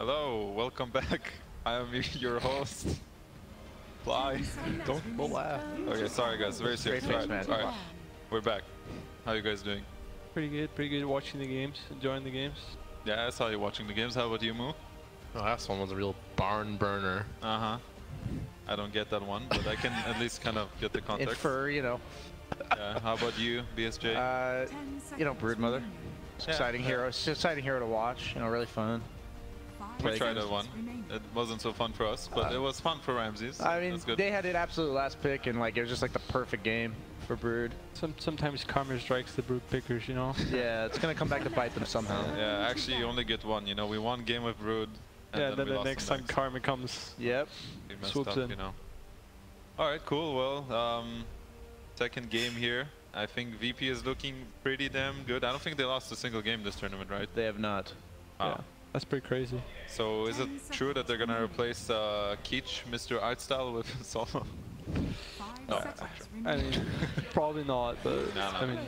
Hello, welcome back. I am your host. Fly. Don't laugh. Okay, sorry guys, very serious. Alright, man. alright, we're back. How you guys doing? Pretty good, pretty good watching the games, enjoying the games. Yeah, I saw you watching the games. How about you, Moo? The last one was a real barn burner. Uh huh. I don't get that one, but I can at least kind of get the context. Infer, you know, Yeah. How about you, BSJ? uh, you know, Broodmother. It's Yeah, exciting yeah. hero. It's exciting hero to watch. You know, really fun. We tried that one. It wasn't so fun for us, but it was fun for Ramzes. I mean, good. they had it absolute last pick, and like it was just like the perfect game for Brood. Some sometimes karma strikes the brood pickers, you know. Yeah, it's gonna come back to bite them somehow. Yeah, actually, you only get one. You know, we won game with Brood. And yeah, then, then the next the time karma comes. Yep. Swoops up, in. you know. All right, cool. Well, um, second game here. I think VP is looking pretty damn good. I don't think they lost a single game this tournament, right? They have not. Wow. Yeah, that's pretty crazy. So is it true that they're gonna replace uh, Keech, Mr. Artstyle, with Solo? No. I mean, probably not, but No, no. I mean,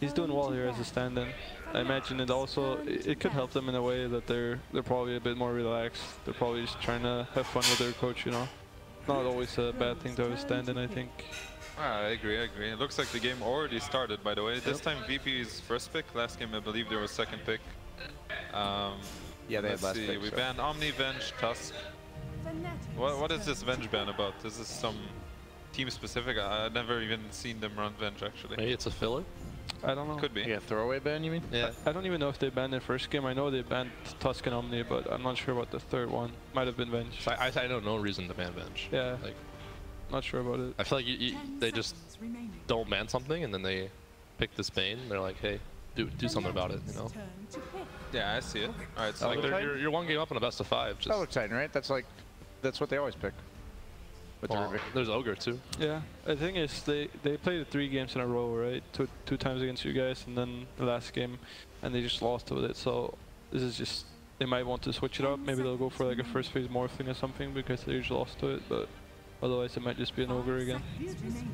he's doing well here as a stand-in. I imagine it also it, it could help them in a way that they're they're probably a bit more relaxed. They're probably just trying to have fun with their coach, you know. Not always a bad thing to have a stand-in, I think. Ah, I agree, I agree. It looks like the game already started, by the way. This time VP is first pick. Last game, I believe there was second pick. Um, Yeah, they had let's last see. pick. We so. banned Omni, Venge, Tusk. What, what is this Venge ban about? This is some team specific? I, I've never even seen them run Venge, actually. Maybe it's a filler? I don't know. Could be. Yeah, throwaway ban, you mean? Yeah. I don't even know if they banned the first game. I know they banned Tusk and Omni, but I'm not sure about the third one. Might have been Venge. So I, I, I don't know reason to ban Venge. Yeah, Like, not sure about it. I feel like you, you, they just don't ban something and then they pick this Bane. They're like, hey, do do something about it, you know? Yeah, I see it. Alright, so Like Okay. you're, you're one game up in a best of five. Just That looks exciting, right? That's like, that's what they always pick. With well, Rubik. there's ogre too. Yeah, the thing is, they they played three games in a row, right? Two two times against you guys, and then the last game, and they just lost with it. So this is just they might want to switch it up. Maybe they'll go for like a first phase Morphling or something because they just lost to it. But otherwise, it might just be an ogre again.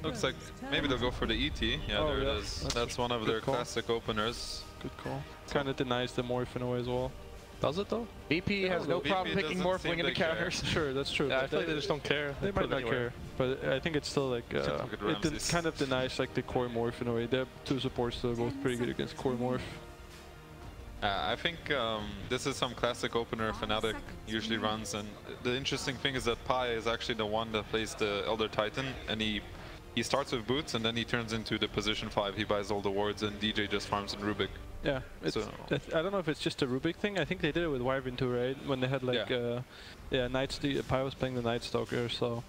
looks like maybe they'll go for the ET. Yeah, Oh, there yeah, it is. that's That's, one of their call. classic openers. Good call. Kind of denies the morph in a way as well. Does it though? BP has no VP problem picking doesn't Morphling seem into to care. counters. Sure, that's true. Yeah, I but feel like they just don't care. They put might not anywhere. care, but I think it's still like uh, it kind of denies like the core morph in a way. They have two supports that are both pretty good against core morph. Uh, I think um, this is some classic opener Fnatic usually runs, and the interesting thing is that Pi is actually the one that plays the Elder Titan, and he he starts with boots, and then he turns into the position five. He buys all the wards, and DJ just farms in Rubik. Yeah, it's, So- I don't know if it's just a Rubik thing. I think they did it with Wyvern too, right? When they had like, Yeah. uh, yeah, Night Pi was playing the Night Stalker, so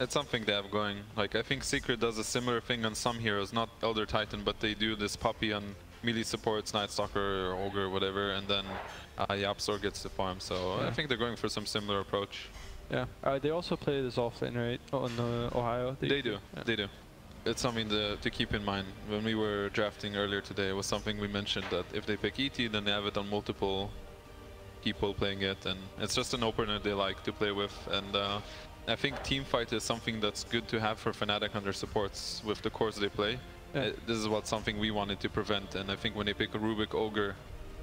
It's something they have going. Like I think Secret does a similar thing on some heroes, not Elder Titan, but they do this puppy on melee supports, Night Stalker or Ogre, or whatever, and then uh, YapzOr gets the farm. So I think they're going for some similar approach. yeah. Uh, they also play this offlane, right? On uh, Ohaiyo. They do. Yeah. They do. It's something to, to keep in mind. When we were drafting earlier today, it was something we mentioned that if they pick ET, then they have it on multiple people playing it, and it's just an opener they like to play with. And uh, I think team fight is something that's good to have for Fnatic under supports with the cores they play. Yeah. Uh, this is what something we wanted to prevent, and I think when they pick a Rubik Ogre,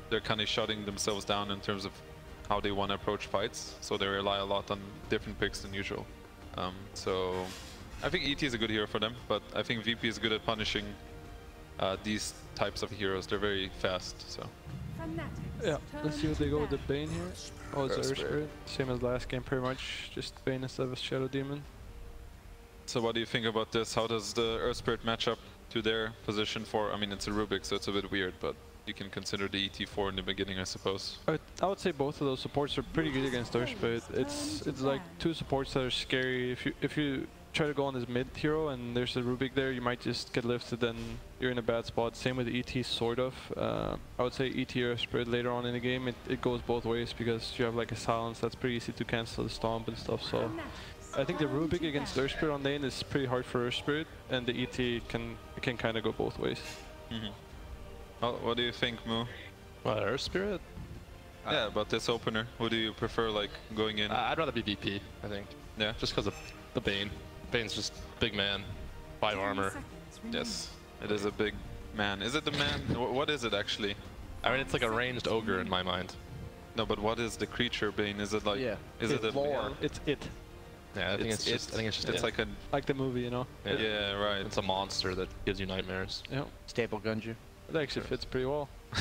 they're kind of shutting themselves down in terms of how they want to approach fights. So they rely a lot on different picks than usual. Um, so I think ET is a good hero for them, but I think VP is good at punishing uh, these types of heroes. They're very fast, so Yeah. Let's see what they go with the Bane here. Oh, it's Earth Earth Spirit. Spirit. Same as last game, pretty much. Just Bane instead of Shadow Demon. So what do you think about this? How does the Earth Spirit match up to their position for? I mean, it's a Rubik, so it's a bit weird, but you can consider the ET4 in the beginning, I suppose. I would, I would say both of those supports are pretty good against Earth Spirit. It's it's like two supports that are scary. If you if you try to go on this mid hero and there's a Rubik there, you might just get lifted and you're in a bad spot. Same with ET, sort of. Uh, I would say ET Earth Spirit later on in the game, it, it goes both ways because you have like a silence that's pretty easy to cancel the stomp and stuff. So I think the Rubik against Earth Spirit on lane is pretty hard for Earth Spirit, and the ET can can kind of go both ways. Mm-hmm. Well, what do you think, Moo? What, Earth Spirit? yeah, about this opener. Who do you prefer, like, going in? Uh, I'd rather be VP, I think. yeah? Just because of the Bane. Bane's just big man, five armor. Yes. It is a big man. Is it the man? What is it, actually? I mean, it's like a ranged ogre in my mind. No, but what is the creature bane? Is it like? Yeah. Is it a lore. It's it, Yeah, I think it's, It's just. I think it's just. It's yeah. like a. like the movie, you know. Yeah. Yeah, right. It's a monster that gives you nightmares. Yeah, Staple Gunju. it actually fits pretty well.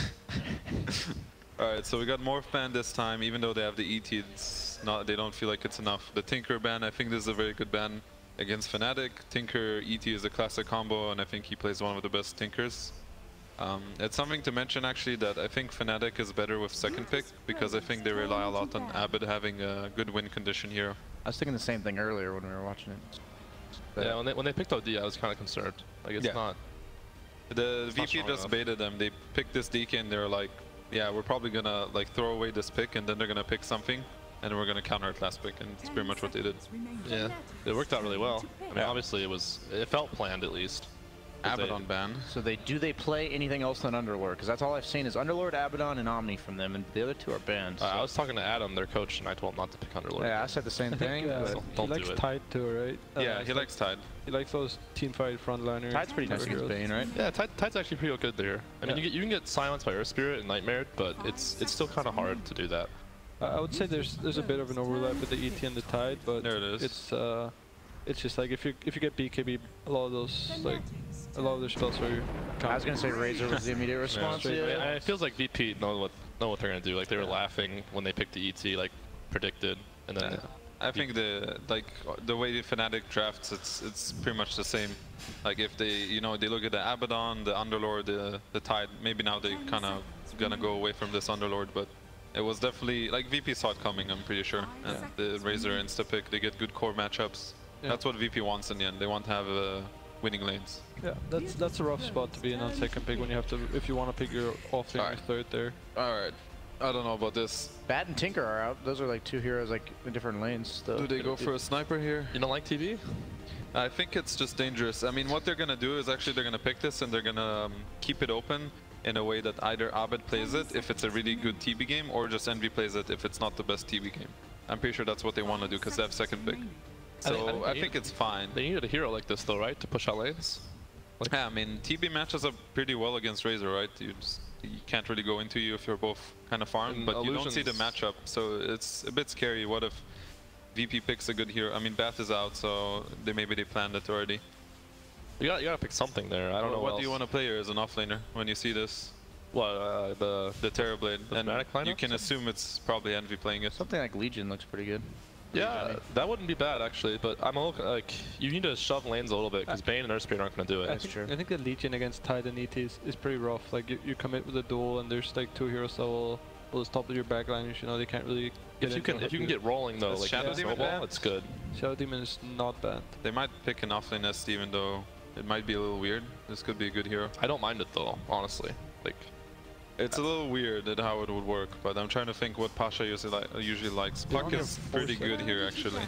All right, so we got Morph ban this time, even though they have the ET, it's not. They don't feel like it's enough. The Tinker ban, I think this is a very good ban against Fnatic. Tinker ET is a classic combo, and I think he plays one of the best Tinkers. Um, it's something to mention actually that I think Fnatic is better with second pick because I think they rely a lot on Abed having a good win condition here. I was thinking the same thing earlier when we were watching it. But Yeah, when they when they picked OD, I was kind of concerned. Like it's Yeah. not. The It's VP strong just enough. baited them. They picked this DK and they're like, yeah, we're probably gonna like throw away this pick and then they're gonna pick something and we're gonna counter it last pick and it's pretty much what they did. Yeah, it worked out really well. I mean, Yeah. obviously it was. It felt planned at least. 'Cause they- Abaddon ban. So they do they play anything else than Underlord? Because that's all I've seen is Underlord, Abaddon, and Omni from them, and the other two are banned. Uh, I was talking to Adam, their coach, and I told him not to pick Underlord. yeah, I said the same thing. uh, but Don't- don't he likes do it. Tide too, right? Uh, yeah, he likes Tide. he likes those team fight frontliners. Tide's pretty nice against Bane, right? Yeah, Tide, Tide's actually pretty good there. I mean, Yeah. you, get, you can get silenced by Earth Spirit and Nightmare, but it's it's still kind of hard to do that. I would say there's there's a bit of an overlap with the ET and the Tide, but There it is. it's uh, it's just like if you if you get BKB, a lot of those like a lot of their spells are. I was gonna say Razor was the immediate response. straight yeah. I mean, it feels like VP know what know what they're gonna do. Like they were laughing when they picked the ET, like predicted, and then Yeah. I think the like the way the Fnatic drafts, it's it's pretty much the same. Like if they, you know, they look at the Abaddon, the Underlord, the the Tide. Maybe now they kind of gonna go away from this Underlord, but it was definitely like VP saw it coming. I'm pretty sure. And the Razor insta pick, they get good core matchups. Yeah. That's what VP wants in the end. They want to have uh, winning lanes. Yeah, that's that's a rough spot to be in on second pick when you have to if you want to pick your off lane or Alright. third there. All right. I don't know about this. Bat and Tinker are out. Those are like two heroes like in different lanes. Though. Do they go for a sniper here? you don't like TB? I think it's just dangerous. I mean, what they're gonna do is actually they're gonna pick this and they're gonna um, keep it open in a way that either Abed plays it if it's a really good TB game, or just Envy plays it if it's not the best TB game. I'm pretty sure that's what they want to do because they have second pick. I think- So I think I think it's fine. They needed a hero like this though, right, to push out lanes. Yeah, I mean, TB matches up pretty well against Razor, right? You just you can't really go into you if you're both kind of farmed, but you don't see the matchup, so it's a bit scary. What if VP picks a good hero? I mean, Bat is out, so they maybe they planned it already. You got you gotta pick something there. I don't know what what do you want to play here as an offlaner when you see this? What uh, the The Terrorblade. The and lineup? you can assume it's probably Envy playing it. Something like Legion looks pretty good. Yeah, that wouldn't be bad actually, but I'm a little, like you need to shove lanes a little bit because Bane and Earth Spirit aren't gonna do it. That's true. I think the Legion against Tide and ET is, is pretty rough. Like you, you commit with a duel and there's like two heroes that will will stop with your backliners. You know they can't really. Get If you can if you can get rolling though, Is like Shadow yeah, Demon snowball, bad? it's good. Shadow Demon is not bad. They might pick an offlane Nest even though it might be a little weird. This could be a good hero. I don't mind it though, honestly. Like It's a little weird at how it would work, but I'm trying to think what Pasha usually, li usually likes. They Puck only is pretty good here actually.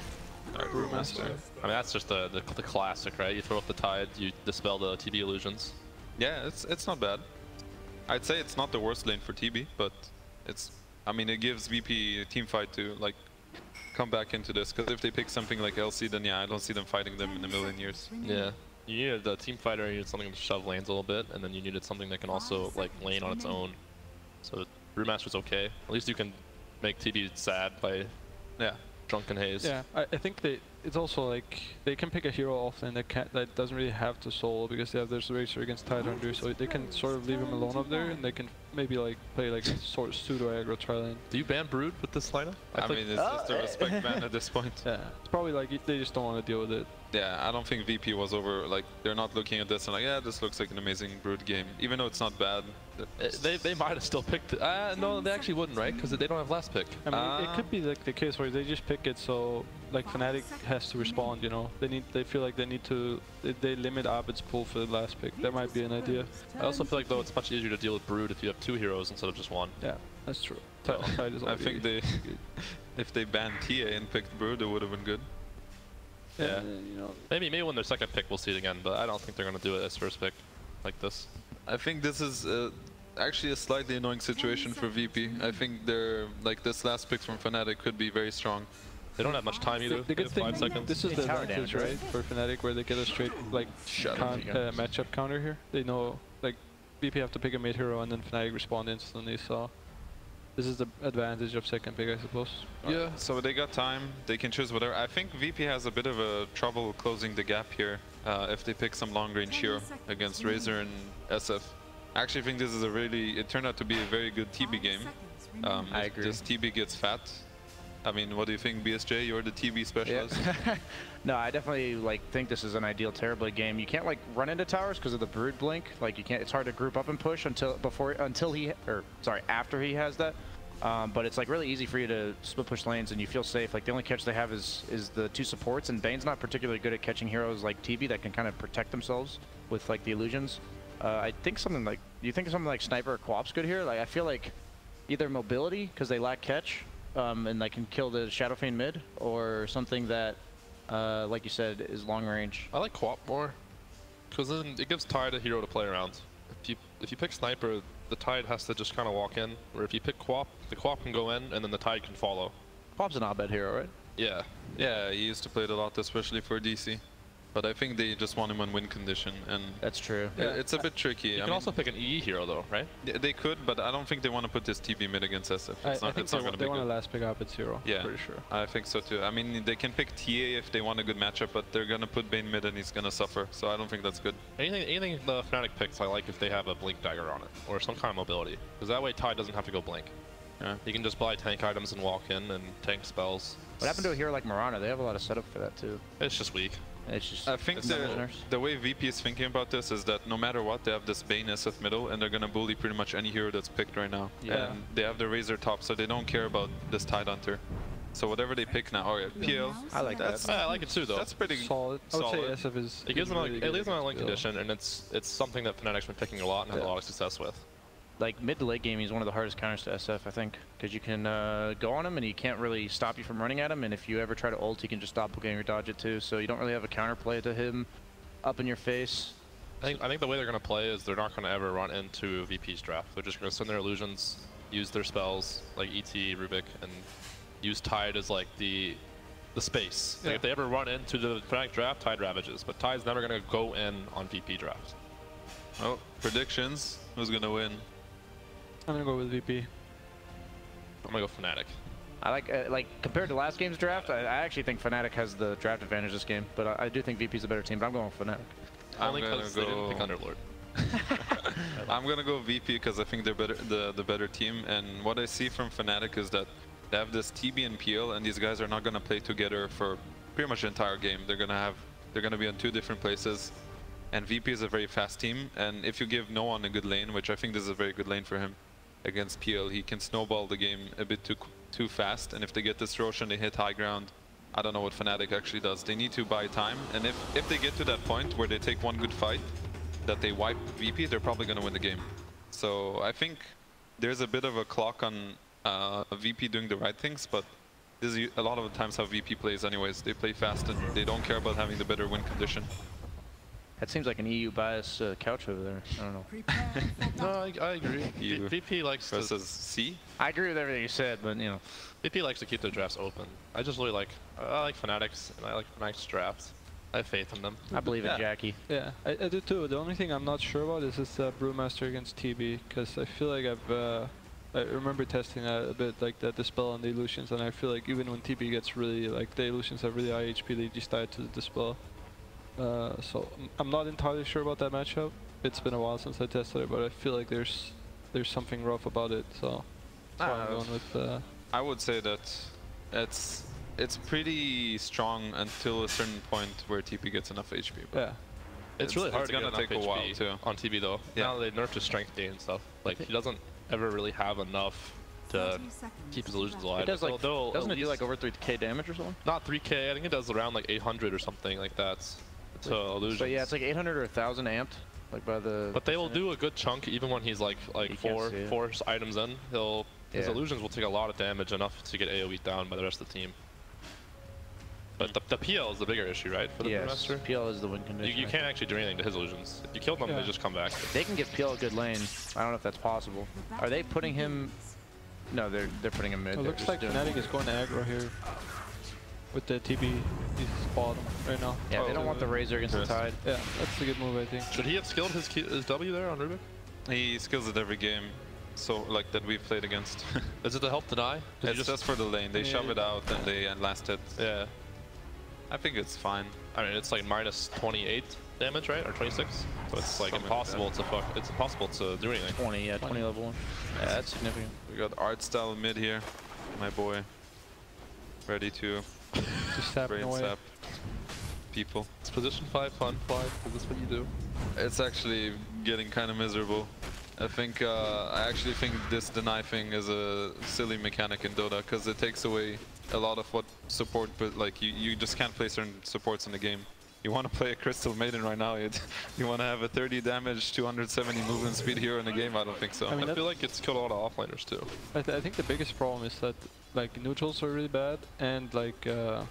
Alright, Brewmaster. I mean that's just the, the the classic, right? You throw up the tide, you dispel the TB illusions. Yeah, it's it's not bad. I'd say it's not the worst lane for TB, but it's. I mean, it gives VP a team fight to like come back into this. Because if they pick something like LC, then yeah, I don't see them fighting them in a million years. Yeah. You needed a team fighter, you needed something to shove lanes a little bit, and then you needed something that can also like lane on its own. So Brewmaster's okay. At least you can make TB sad by Yeah. drunken haze. Yeah, I, I think they. It's also like they can pick a hero often that can that doesn't really have to solo because they have their Razor against Tidehunter, so they can sort of leave him alone up there and they can maybe like play like sort of pseudo aggro tri-lane. Do you ban Brood with this lineup? I, think- mean, it's just a respect ban at this point. Yeah, it's probably like they just don't want to deal with it. Yeah, I don't think VP was over. Like, they're not looking at this and like, yeah, this looks like an amazing Brood game. Even though it's not bad. Uh, they they might have still picked it. Uh, no, they actually wouldn't, right? Because they don't have last pick. I mean, it Ah. could be like the case where they just pick it so like Fnatic has to respond. You know, they need they feel like they need to they, they limit Abed's pull for the last pick. That might be an idea. I also feel like though it's much easier to deal with Brood if you have two heroes instead of just one. Yeah, that's true. So, Tide, Tide is I think they, if they banned TA and picked Brood, it would have been good. Yeah. And, you know, Maybe maybe when their second pick we'll see it again, but I don't think they're gonna do it as first pick like this. I think this is uh, actually a slightly annoying situation for VP. I think they're like this last pick from Fnatic could be very strong. They don't have much time either. the, the They good have thing, five seconds. this is It's the tower advantage, damage, right, for Fnatic, where they get a straight like con- uh, matchup counter here. They know like VP have to pick a mid hero and then Fnatic respond instantly. So This is the advantage of second pick, I suppose. Yeah, so they got time. They can choose whatever. I think VP has a bit of a trouble closing the gap here uh, if they pick some long range hero against Razor and SF. I actually think this is a really. It turned out to be a very good TB game. Um, I agree. This TB gets fat. I mean, what do you think, BSJ? You're the TB specialist. no, I definitely like think this is an ideal Terrorblade game. You can't like run into towers because of the brood blink. Like you can't. It's hard to group up and push until before until he or sorry after he has that. Um, but it's like really easy for you to split push lanes and you feel safe. Like the only catch they have is is the two supports and Bane's not particularly good at catching heroes like TB that can kind of protect themselves with like the illusions. Uh, I think something like do you think something like Sniper or Co-op's good here? Like I feel like either mobility because they lack catch um, and they can kill the Shadow Fiend mid, or something that, uh, like you said, is long range. I like co-op more, because then it gives Tide a hero to play around. If you if you pick Sniper, the Tide has to just kind of walk in. Or if you pick co-op, the co-op can go in, and then the Tide can follow. Co-op's an Abed hero, right? Yeah. yeah, he used to play it a lot, especially for DC. But I think they just want him on win condition, and That's true. i- it's a bit tricky. You I can mean, also pick an EE hero though, right? they- they could, but I don't think they want to put this TB mid against SF. It's I, I think it's they, not wa- going to they be want good. to last pick up at zero. Yeah. Pretty sure. I think so too. I mean, they can pick TA if they want a good matchup, but they're gonna put Bane mid and he's gonna suffer. So I don't think that's good. Anything anything the Fnatic picks, I like if they have a blink dagger on it or some kind of mobility, because that way Tide doesn't have to go blink. Yeah. He can just buy tank items and walk in and tank spells. What happened to a hero like Mirana? They have a lot of setup for that too. It's just weak. It's just. I think the, the way VP is thinking about this is that no matter what, they have this Bane SF middle, and they're gonna bully pretty much any hero that's picked right now. Yeah. And they have the Razor top, so they don't care about this Tide Hunter. So whatever they pick now, or PL, I like that's that. I like it too though. that's pretty Solid. I would say SF is. It gives them really a, good it leaves them on a link condition, and it's it's something that Fnatic's been picking a lot and has a lot of success with. Like mid to late game, he's one of the hardest counters to SF, I think, because you can uh, go on him and he can't really stop you from running at him. And if you ever try to ult, he can just stop looking or dodge it too. So you don't really have a counterplay to him up in your face. I think I think the way they're gonna play is they're not gonna ever run into VP's draft. They're just gonna send their illusions, use their spells like ET, Rubik, and use Tide as like the the space. Like if they ever run into the Fnatic draft, Tide ravages, but Tide's never gonna go in on VP draft. Oh, predictions. Who's gonna win? I'm gonna go with VP. I'm gonna go Fnatic. I like uh, like compared to last game's draft. I, I actually think Fnatic has the draft advantage this game, but I, I do think VP's a better team. But I'm going with Fnatic. I'm Only gonna they didn't pick go- Underlord. I'm gonna go VP because I think they're better, the the better team. And what I see from Fnatic is that they have this TB and PL, and these guys are not gonna play together for pretty much the entire game. They're gonna have they're gonna be on two different places. And VP is a very fast team, and if you give no one a good lane, which I think this is a very good lane for him against PL, he can snowball the game a bit too too fast. And if they get this Roshan, they hit high ground. I don't know what Fnatic actually does. They need to buy time, and if if they get to that point where they take one good fight, that they wipe VP, they're probably going to win the game. So I think there's a bit of a clock on uh, VP doing the right things, but this is a lot of the times how VP plays anyways. They play fast and they don't care about having the better win condition. That seems like an EU bias uh, couch over there. I don't know. No, I, I agree. You V- VP likes to Versus C? I agree with everything you said, but you know, VP likes to keep their drafts open. I just really like I like Fanatics and I like Fanatics drafts. I have faith in them. I believe Yeah. in Jackie. Yeah, I, I do too. The only thing I'm not sure about is this uh, Brewmaster against TB, because I feel like I've, uh, I remember testing that a bit, like the dispel and the illusions, and I feel like even when TB gets really, like the illusions have really high HP, they just die to the dispel. Uh, so I'm- I'm not entirely sure about that matchup. It's been a while since I tested it, but I feel like there's there's something rough about it. So that's why Ah, I'm going with. Uh, I would say that it's it's pretty strong until a certain point where TB gets enough HP. But yeah, It's, It's- really it's hard to gonna get take a while, too. on TB though. Yeah. Now they nerfed his strength gain and stuff. Like he doesn't ever really have enough to keep his illusions alive. It does They'll- like they'll doesn't it do like over 3k damage or something? not 3k? I think it does around like 800 or something like that. To illusions. So yeah, it's like 800 or 1000 amped, like by the. But they will do a good chunk even when he's like like can't four see four items in. He'll his Yeah. illusions will take a lot of damage, enough to get AOE down by the rest of the team. But hmm. the, the PL is the bigger issue, right? For the Yes, Brewmaster? PL is the win condition. you can't actually do anything to his illusions. If you kill them, Yeah. they just come back. They can give PL a good lane. I don't know if that's possible. Are they putting him? No, they're they're putting him mid. it looks like doing- Fnatic is going to aggro here with the TB. He's bottom right now. Yeah, they don't want the Razor against the Tide. Yeah, that's a good move, I think. Should he have skilled his, Q- his W there on Rubik? he skills it every game. so like that we've played against. Is it the help deny? Did you it's just for the lane. They Yeah. shove it out and they end last hit. Yeah. I think it's fine. I mean, it's like minus 28 damage, right? Or 26? So it's like Something like impossible to fuck. It's impossible to do anything. 20, yeah, 20 level one. Yeah, that's significant. We got Artstyle mid here, my boy. Ready to Just tapping brain away. sap people. It's position 5 fun 5, because that's what you do. It's actually getting kind of miserable. I think, uh, I actually think this deny thing is a silly mechanic in Dota because it takes away a lot of what support, but like you, you just can't play certain supports in the game. You want to play a Crystal Maiden right now, you, you want to have a 30 damage, 270 movement speed hero in the game? I don't think so. I mean, I feel like it's killed a lot of offliners too. I, th I think the biggest problem is that like neutrals are really bad and like uh,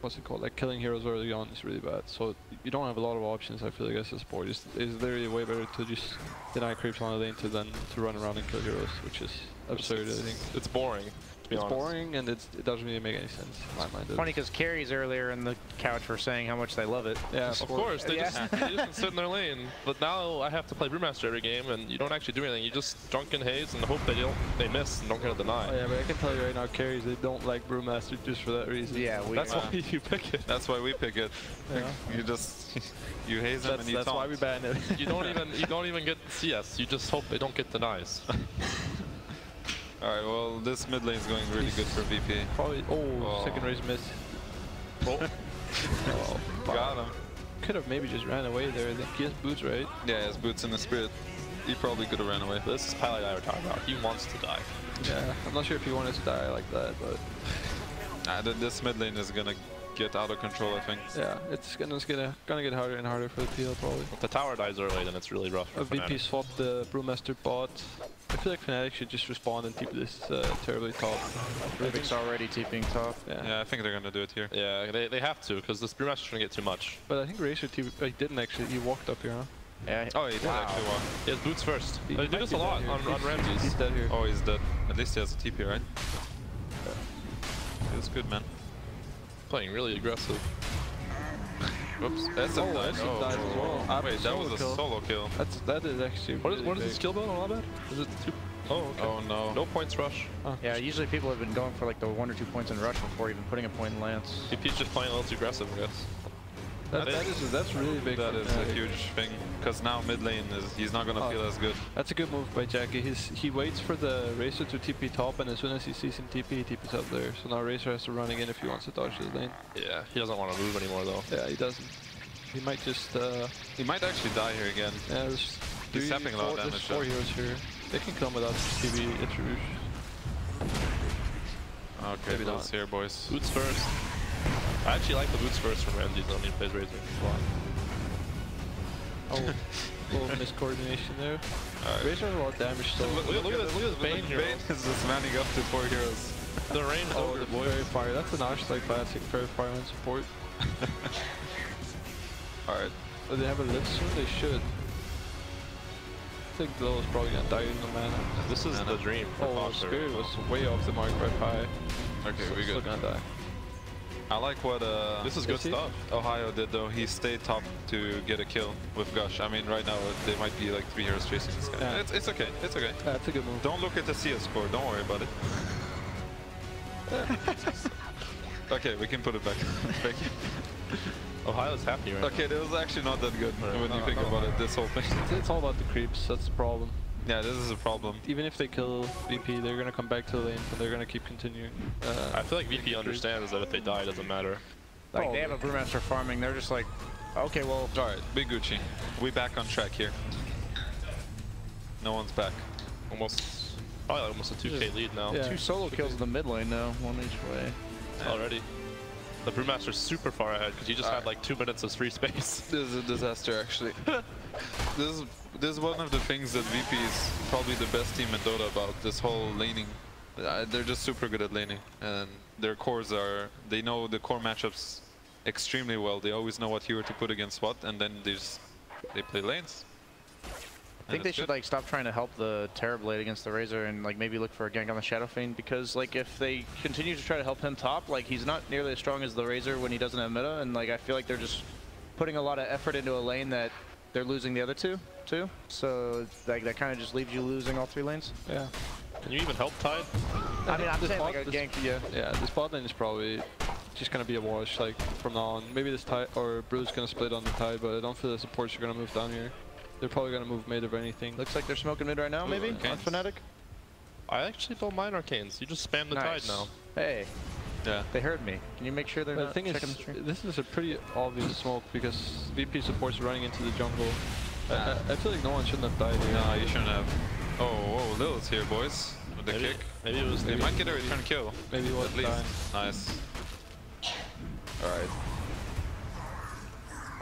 what's it called? Like killing heroes early on is really bad. So you don't have a lot of options. I feel like as a support, it's, it's literally way better to just deny creeps on the lane to than to run around and kill heroes, which is absurd. I think It's boring. To be it's honest. boring and it's, it doesn't really make any sense in my mind. Funny because carries earlier in the couch were saying how much they love it. Yeah, Of course, they, Yeah. just, they just sit in their lane. But now I have to play Brewmaster every game, and you don't actually do anything. You just drunken haze and hope they don't they miss and don't get a deny. Oh, yeah, but I can tell you right now, carries they don't like Brewmaster just for that reason. Yeah, we. That's Uh, why you pick it. That's why we pick it. Yeah. You just, you haze them That's, and you that's why we ban it. You don't even you don't even get CS. You just hope they don't get denies. Alright, well, this mid lane is going really good for VP. Probably. Oh, Oh. second raise miss. oh, Oh, Got him. Could have maybe just ran away there. I think he has boots, right? Yeah, his boots in the spirit. He probably could have ran away. this is Pilot I were talking about. He wants to die. Yeah. I'm not sure if he wanted to die like that, but Nah, th- this mid lane is gonna get out of control, I think. yeah, it's gonna it's gonna gonna get harder and harder for the PL probably. If the tower dies early, then it's really rough. For A VP Fnatic. swapped the Brewmaster bot. I feel like Fnatic should just respond and keep this uh, terribly top. Rubik's already TPing top. Yeah. Yeah, I think they're gonna do it here. Yeah, they, they have to because this Brewmaster's gonna get too much. But I think Razor TB, uh, he didn't actually. He walked up here, huh? Yeah. Oh, he did Wow. actually walk. He has boots first. He They do this a lot here. on, on Ramzes. He's dead here. Oh, he's dead. At least he has a TP, right? Feels good, man. Playing really aggressive. Whoops. That's a Oh, nice. that's a as well. Wait, that solo was a kill. solo kill. That's that is actually. What is really what is big. his skill build on Abed? Is it two? Oh, okay. Oh no. No points rush. Oh, Yeah, usually people have been going for like the one or two points in rush before even putting a point in lance. VP's just playing a little too aggressive, I guess. That, That that is- is that's really big. That for is a huge thing. Because now mid lane is he's not gonna Oh. feel as good. That's a good move by Jackie. He's he waits for the Razor to TP top, and as soon as he sees him TP, he TPs up there. So now Razor has to run again if he wants to dodge his lane. Yeah, he doesn't want to move anymore though. Yeah, he doesn't. He might just. Uh, He might actually die here again. yeah, there's He's three, tapping a lot of damage, there's four heroes here. They can come without TP. It's Okay, Maybe let's not. here, boys. Boots first. I actually like the boots first from Ramzes when he plays Razor. Oh, oh little miscoordination there. Alright. Razor has a lot of damage still. Look, look, look at this, look at this Bane hero. Bane is just manning up to four heroes. The range Oh, over the the boy. Faerie Fire. That's an Ash like classic Faerie Fire on support. Alright. Do they have a lift soon? They should. I think Glow is probably gonna die in the mana. This is Mana. the dream for Oh. Spirit was way off the mark by Pi. Okay, So we still gonna die. I like what uh, This is good stuff. Ohaiyo did though. He stayed top to get a kill with Gush. I mean, right now they might be like three heroes chasing this guy. Yeah. It's, it's okay. It's okay. That's a good move. Don't look at the CS score. Don't worry about it. okay, we can put it back. Thank you. Ohaiyo's happy right Okay, it was actually not that good Right. when you think no. about it. This whole thing. It's, it's all about the creeps. That's the problem. Yeah, this is a problem. Even if they kill VP, they're gonna come back to the lane and they're gonna keep continuing. Uh, I feel like VP understands that if they die, it doesn't matter. Like they have a brewmaster farming, they're just like, okay, well, All right, Big Gucci. We back on track here. No one's back. Almost, probably like almost a 2k lead now Yeah. two solo kills in the mid lane now, one each way. already. The Brewmaster's super far ahead because he just had Alright. like two minutes of free space. This is a disaster, actually. this is this is one of the things that VP is probably the best team in Dota about. This whole laning. Uh, they're just super good at laning, and their cores are. They know the core matchups extremely well. They always know what hero to put against what, and then they just they play lanes. I think they should like stop trying to help the Terrorblade against the Razor and like maybe look for a gank on the Shadow Fiend because like if they continue to try to help him top, like he's not nearly as strong as the Razor when he doesn't have meta, and like I feel like they're just putting a lot of effort into a lane that they're losing the other two too. So like that kind of just leaves you losing all three lanes. Yeah. Can you even help Tide? I mean, I'm This saying bot- like a this- gank. Yeah. Yeah, this bot lane is probably just gonna be a wash like from now on. Maybe this tide or Brew's gonna split on the tide, but I don't feel the supports are gonna move down here. They're probably gonna move mid if anything. Looks like they're smoking mid right now, Ooh, maybe okay. on Fnatic. I actually don't mind arcanes. You just spam the Nice. Tide now. Hey, Yeah. they heard me. Can you make sure they're But the not thing is, the stream? this is a pretty obvious smoke because VP supports are running into the jungle. I, I, I feel like no one shouldn't have died here. No, you shouldn't have. Oh, whoa, Lil's here, boys. With the Maybe, kick. maybe it was They the might get a return kill. Maybe one At least. time. Nice. Alright.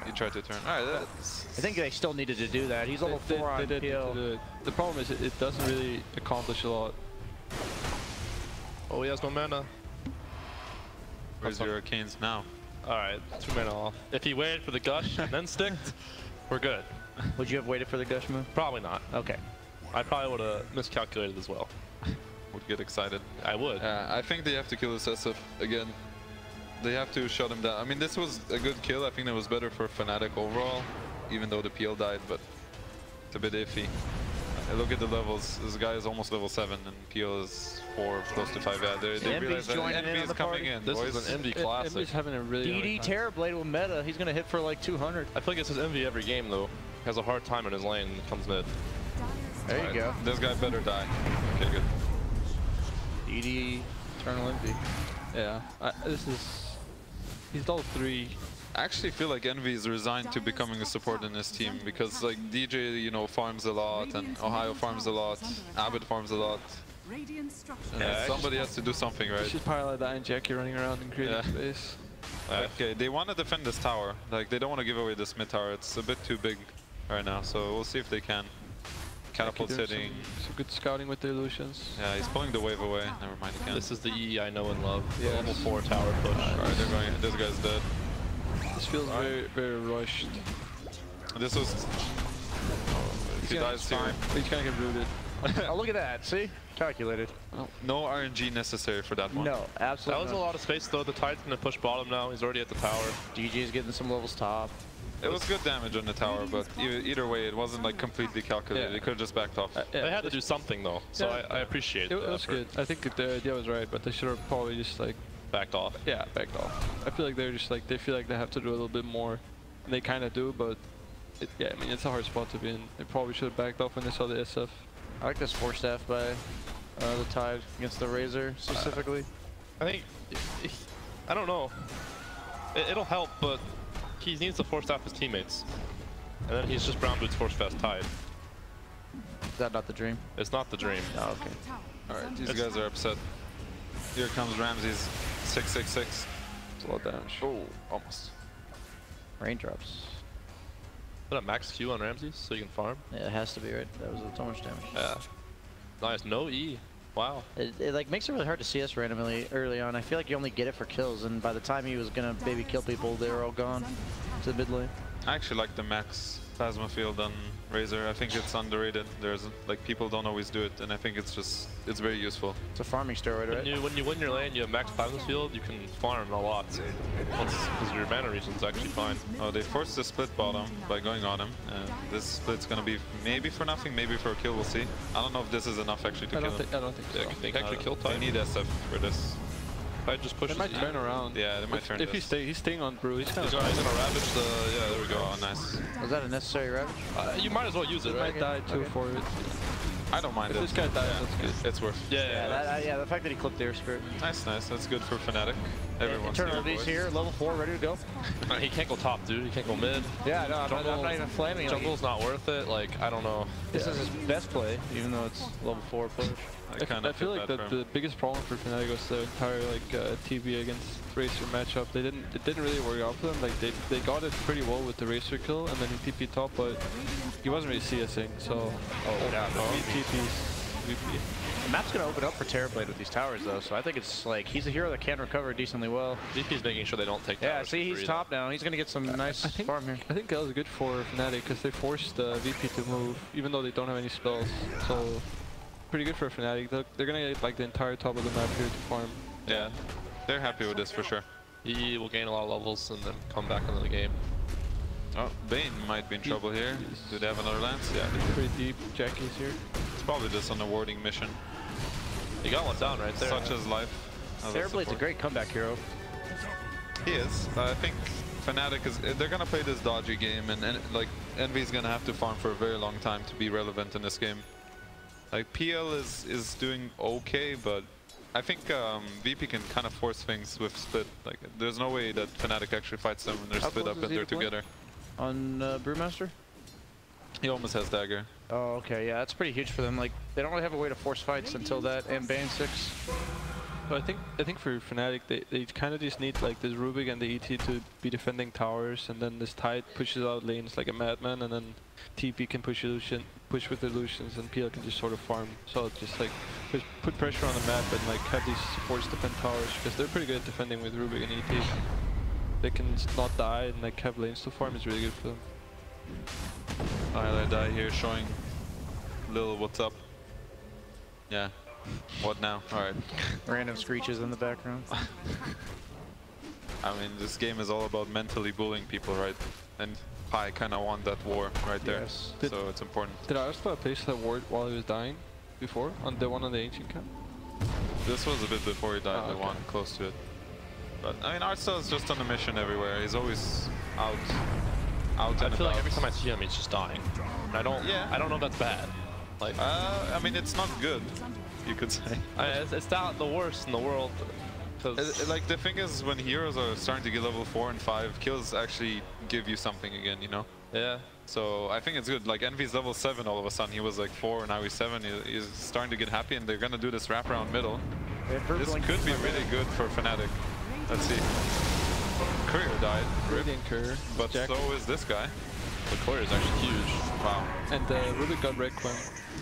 You tried to turn. Alright, that's. I think they still needed to do that. He's level They- four they on did need to kill. The problem is it, it doesn't really accomplish a lot. Oh, he has no mana. Where's your arcanes now? Alright, two mana off. If he waited for the gush and then sticked, we're good. Would you have waited for the gush move? Probably not. Okay. I probably would have miscalculated as well. Would get excited. I would. Yeah, I think they have to kill this SF again. They have to shut him down. I mean, this was a good kill. I think that was better for Fnatic overall, even though the PL died, but it's a bit iffy. Look at the levels. This guy is almost level 7, and PL is 4, close to 5. Yeah, they, they Envy's realize that joining in Envy is coming party. in, This boys. is an MD It- classic. Envy's having a really DD hard time. Terrorblade with meta. He's gonna hit for like 200. I feel like it's his envy every game though. Has a hard time in his lane and comes mid. There you go. This guy better die. Okay, good. DD Eternal Envy. Yeah, I, this is. He's level three. I actually feel like Envy is resigned to becoming a support in this team because like DJ, you know, farms a lot and Ohaiyo farms a lot, Abed farms a lot. Radiant structure. And Yeah, somebody has to do something, You right? should probably let that and Jackie running around and creating Yeah. space. Okay, they want to defend this tower. Like, they don't want to give away this mid tower. It's a bit too big right now, so we'll see if they can. Catapult's Jackie doing hitting. Some, some good scouting with the illusions. Yeah, he's pulling the wave away. Never mind again. This is the E I know and love. The Yes. level 4 tower push. Alright, they're going. This guy's dead. This feels very, very rushed. This was. If He's he dies here. he's gonna get rooted. oh, look at that. See? Calculated. No RNG necessary for that one. No, absolutely That absolutely. was a lot of space though. The Tide's gonna push bottom now. He's already at the tower. DJ is getting some levels top. It was good damage on the tower, but e either way, it wasn't like completely calculated. Yeah. It could have just backed off. Uh, yeah, they had to do something though, so Yeah. I, I appreciate It, it was effort. good. I think the idea was right, but they should have probably just like, Backed off. yeah, backed off. I feel like they're just like, they feel like they have to do a little bit more. And they kind of do, but it, yeah, I mean, it's a hard spot to be in. They probably should have backed off when they saw the SF. I like this Force Staff by uh, the Tide against the Razor specifically. I think, I don't know. It, it'll help, but he needs to force out his teammates. And then he's just Brown Boots Force Fast Tide. is that not the dream? It's not the dream. Oh, okay. Alright, these It's- guys are upset. Here comes Ramzes. 666. It's a lot of damage. Oh, almost. Raindrops. Put a max Q on Ramzes so you can farm. Yeah, it has to be right. That was so much damage. Yeah. Nice. No E. Wow. It, it like makes it really hard to see us randomly early on. I feel like you only get it for kills, and by the time he was gonna maybe kill people, they were all gone to the mid lane. I actually like the max plasma field on Razor. I think it's underrated. There's like people don't always do it, and I think it's just it's very useful. It's a farming steroid, right? When right? you when you win your lane, you have max plasma field. You can farm a lot. Once because your mana regen's actually fine. Oh, they forced the split bottom by going on him. And this split's gonna be maybe for nothing, maybe for a kill. We'll see. I don't know if this is enough actually to kill. I kill don't him. think. I don't think Yeah, so. they actually kill They Tide. need SF for this. Tide just They pushes. might E. turn around. Yeah, they might if, turn If he stay, he's staying on Brew. He's He's gonna. gonna, he's gonna ravage the. Yeah, there we go. Oh, nice. Was that a necessary ravage? Uh, you might as well use it, He right? might die too Okay. for it. I don't mind If it. this guy dies, Yeah, that's good. It's worth. Yeah, Yeah, yeah. that, uh, yeah. The fact that he clipped their spirit. Nice, nice. That's good for Fnatic. Everyone's Eternal here, Envy's here, level four, ready to go. Uh, he can't go top, dude. He can't go mid. Yeah, no, I'm, not, Jungle- I'm not even flaming. Like, Jungle's not worth it. Like I don't know. this is his best play, even though it's level four push. I I, f- kinda I feel feel like the, the biggest problem for Fnatic was the entire like uh, TB against Razor matchup. They didn't it didn't really work out for them. Like they they got it pretty well with the Razor kill and then he TP top, but he wasn't really CSing. So Oh, yeah. three TPs. VP. The map's gonna open up for Terrorblade with these towers, though, so I think it's like he's a hero that can recover decently well. DP's making sure they don't take. Yeah, see, he's free, top now. He's gonna get some nice I think farm here. I think that was good for Fnatic because they forced uh, VP to move even though they don't have any spells. So pretty good for Fnatic. They're, they're gonna get like the entire top of the map here to farm. Yeah, they're happy with this for sure. He will gain a lot of levels and then come back into the game. Oh, Bane might be in trouble here. Do they have another lance? Yeah, they do. Pretty deep. Jackie's here. It's probably just on a warding mission, You got one down right there. such as life. as a Fairblade's a great comeback hero. He is. I think Fnatic is. They're gonna play this dodgy game, and, and like Envy's gonna have to farm for a very long time to be relevant in this game. Like PL is is doing okay, but I think um, VP can kind of force things with split. Like there's no way that Fnatic actually fights them when they're How split up and they're together. On uh, Brewmaster? He almost has dagger. Oh, okay, yeah, that's pretty huge for them. Like, they don't really have a way to force fights until that and Bane 6. But I think I think for Fnatic they, they kind of just need like this Rubik and the ET to be defending towers, and then this Tide pushes out lanes like a madman, and then TB can push Illusion, push with illusions, and PL can just sort of farm. So just like push, put pressure on the map and like have these supports defend towers because they're pretty good at defending with Rubik and ET. They can not die and like have lanes to farm is really good for them. Highlight die here showing Lil what's up. Yeah. What now? Alright. Random screeches in the background. I mean, this game is all about mentally bullying people, right? And Pi kind of won that war right there. Yes. Did- so it's important. Did Arspa place that ward while he was dying before on the one on the ancient camp? This was a bit before he died, Oh, the okay. one close to it. But I mean, Artstyle is just on a mission everywhere. He's always out, out I and feel like every time I see him, he's just dying. And I don't. Yeah. I don't know if that's bad. Like, Uh, I mean, it's not good, you could say. I, it's, it's not the worst in the world. 'cause- like the thing is, when heroes are starting to get level four and five, kills actually give you something again, you know. yeah. So I think it's good. Like Envy's level seven, all of a sudden he was like four, now he's seven. He, he's starting to get happy, and they're gonna do this wraparound middle. This could be really good for Fnatic. Let's see. Courier died, Radiant Courier, but Jack, so is this guy. The courier is actually huge. Wow. and uh, Rubik got Requiem.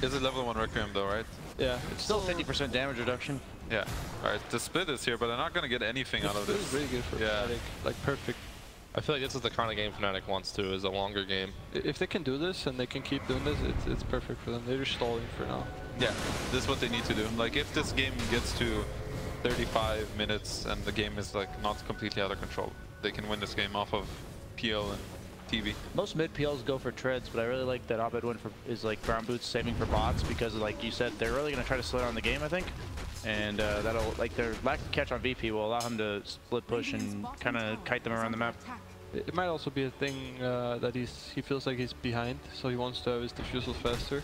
Is it level one Requiem though, right? Yeah, it's Still 50% damage reduction. Yeah. All right. The split is here, but they're not gonna get anything out of This This is really good for Yeah. Fnatic. Like perfect. I feel like this is the kind of game Fnatic wants to, is a longer game. If they can do this and they can keep doing this, it's, it's perfect for them. They're just stalling for now. Yeah. This is what they need to do. Like if this game gets to 35 minutes and the game is like not completely out of control, they can win this game off of PL and TB. Most mid PLs go for treads, but I really like that Abed went for is like brown boots saving for bots because, like you said, they're really gonna try to slow down the game. I think, and uh, that'll like their lack of catch on VP will allow him to split push and kind of kite them around the map. It, it might also be a thing uh, that he's he feels like he's behind, so he wants to have his diffusal faster.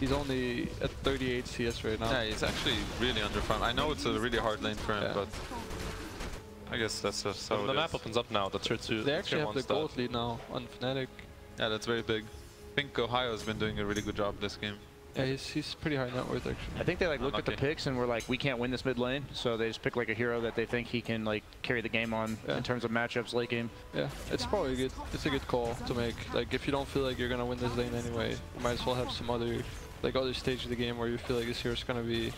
He's only at 38 CS right now. Yeah, he's actually really under farm. I know it's a really hard lane for him, Yeah. but I guess that's just So how the map is. opens up now. The tier two. They actually have the stuff. gold lead now on Fnatic. Yeah, that's very big. I think Ohaiyo's been doing a really good job this game. Yeah, he's, he's pretty high net worth actually. I think they like looked at the picks and were like, we can't win this mid lane, so they just pick like a hero that they think he can like carry the game on Yeah. in terms of matchups late game. Yeah, it's probably a good. It's a good call to make. Like if you don't feel like you're gonna win this lane anyway, you might as well have some other, like other stage of the game where you feel like this hero's gonna be,